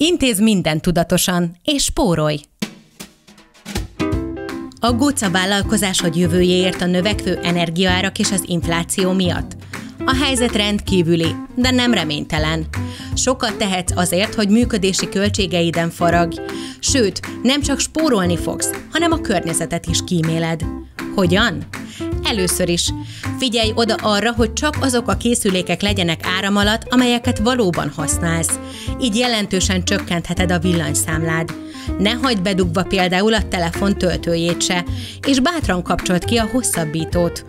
Intéz minden tudatosan, és spórolj! Aggódsz a vállalkozásod jövőjéért a növekvő energiaárak és az infláció miatt? A helyzet rendkívüli, de nem reménytelen. Sokat tehetsz azért, hogy működési költségeiden faragj, sőt, nem csak spórolni fogsz, hanem a környezetet is kíméled. Hogyan? Először is figyelj oda arra, hogy csak azok a készülékek legyenek áram alatt, amelyeket valóban használsz. Így jelentősen csökkentheted a villanyszámlád. Ne hagyd bedugva például a telefon töltőjét se, és bátran kapcsolt ki a hosszabbítót.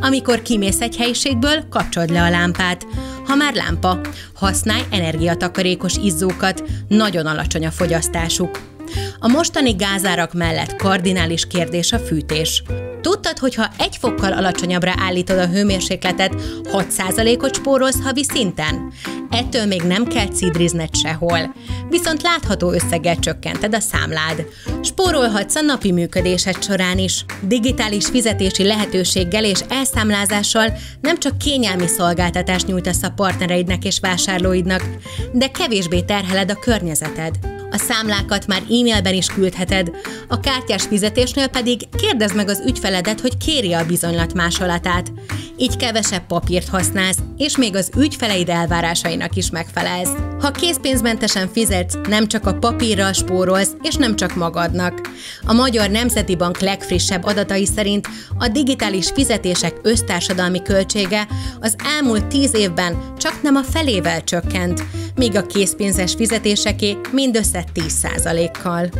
Amikor kimész egy helyiségből, kapcsold le a lámpát. Ha már lámpa, használj energiatakarékos izzókat, nagyon alacsony a fogyasztásuk. A mostani gázárak mellett kardinális kérdés a fűtés. Tudtad, hogy ha egy fokkal alacsonyabbra állítod a hőmérsékletet, 6%-ot spórolsz havi szinten? Ettől még nem kell cidrizned sehol. Viszont látható összeggel csökkented a számlád. Spórolhatsz a napi működésed során is. Digitális fizetési lehetőséggel és elszámlázással nem csak kényelmi szolgáltatást nyújtasz a partnereidnek és vásárlóidnak, de kevésbé terheled a környezeted. A számlákat már e-mailben is küldheted, a kártyás fizetésnél pedig kérdezd meg az ügyfeledet, hogy kéri a bizonylat másolatát. Így kevesebb papírt használsz, és még az ügyfeleid elvárásainak is megfelelsz. Ha készpénzmentesen fizetsz, nem csak a papírral spórolsz, és nem csak magadnak. A Magyar Nemzeti Bank legfrissebb adatai szerint a digitális fizetések össztársadalmi költsége az elmúlt tíz évben csak nem a felével csökkent, míg a készpénzes fizetéseké mindössze 10%-kal.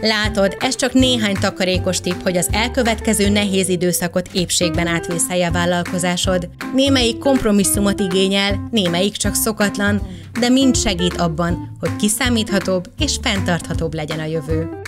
Látod, ez csak néhány takarékos tipp, hogy az elkövetkező nehéz időszakot épségben átvészelje vállalkozásod. Némelyik kompromisszumot igényel, némelyik csak szokatlan, de mind segít abban, hogy kiszámíthatóbb és fenntarthatóbb legyen a jövő.